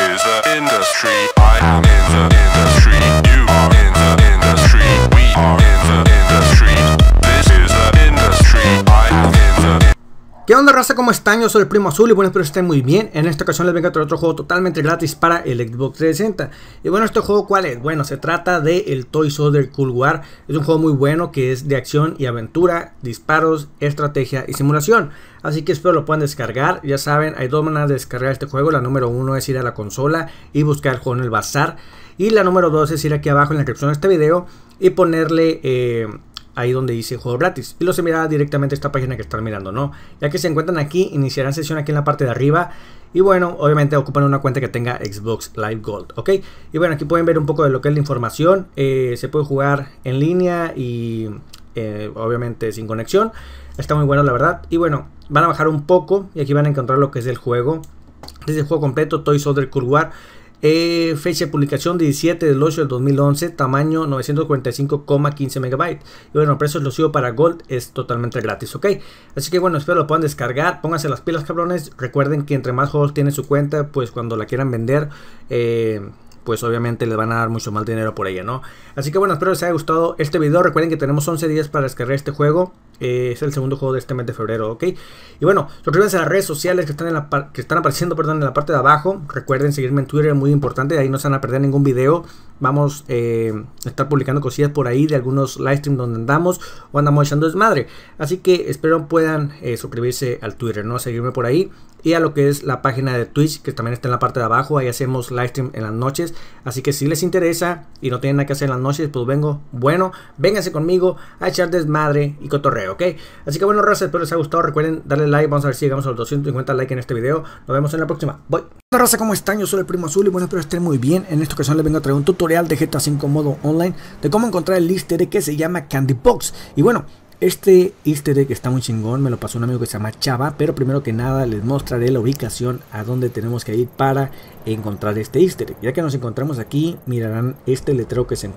is the industry. Onda raza? ¿Cómo están? Yo soy el Primo Azul y bueno, espero que estén muy bien. En esta ocasión les vengo a traer otro juego totalmente gratis para el Xbox 360. Y bueno, ¿este juego cuál es? Bueno, se trata de el Toy Soldier Cool War. Es un juego muy bueno que es de acción y aventura, disparos, estrategia y simulación. Así que espero lo puedan descargar. Ya saben, hay dos maneras de descargar este juego. La número uno es ir a la consola y buscar el juego en el bazar. Y la número dos es ir aquí abajo en la descripción de este video y ponerle... Eh, ahí donde dice juego gratis. Y los enviará directamente a esta página que están mirando, ¿no? Ya que se encuentran aquí, iniciarán sesión aquí en la parte de arriba. Y bueno, obviamente ocupan una cuenta que tenga Xbox Live Gold, ¿ok? Y bueno, aquí pueden ver un poco de lo que es la información, eh, se puede jugar en línea y eh, obviamente sin conexión, está muy bueno la verdad. Y bueno, van a bajar un poco y aquí van a encontrar lo que es el juego, es el juego completo, Toy Soldier Cool War, eh, fecha de publicación 17 del 8 del 2011, tamaño 945,15 megabytes. Y bueno, el precio exclusivo para Gold es totalmente gratis, ¿ok? Así que bueno, espero lo puedan descargar. Pónganse las pilas, cabrones. Recuerden que entre más juegos tiene su cuenta, pues cuando la quieran vender, eh, pues obviamente les van a dar mucho más dinero por ella, ¿no? Así que bueno, espero les haya gustado este video. Recuerden que tenemos 11 días para descargar este juego. Eh, es el segundo juego de este mes de febrero, ¿ok? Y bueno, suscríbanse a las redes sociales que están, que están apareciendo perdón, en la parte de abajo. Recuerden seguirme en Twitter, muy importante. Ahí no se van a perder ningún video. Vamos eh, a estar publicando cosillas por ahí de algunos live streams donde andamos o andamos echando desmadre. Así que espero puedan eh, suscribirse al Twitter, ¿no? Seguirme por ahí. Y a lo que es la página de Twitch, que también está en la parte de abajo. Ahí hacemos live stream en las noches. Así que si les interesa y no tienen nada que hacer en las noches, pues vengo. Bueno, vénganse conmigo a echar desmadre y cotorreo, ¿ok? Así que bueno, raza, espero les haya gustado. Recuerden darle like. Vamos a ver si llegamos a los 250 likes en este video. Nos vemos en la próxima. Bye. Hola raza, ¿cómo están? Yo soy el Primo Azul y bueno, espero estén muy bien. En esta ocasión les vengo a traer un tutorial de GTA 5 modo online de cómo encontrar el easter egg que se llama Candy Box. Y bueno, este easter egg está muy chingón, me lo pasó un amigo que se llama Chava, pero primero que nada les mostraré la ubicación a donde tenemos que ir para encontrar este easter egg. Ya que nos encontramos aquí, mirarán este letrero que se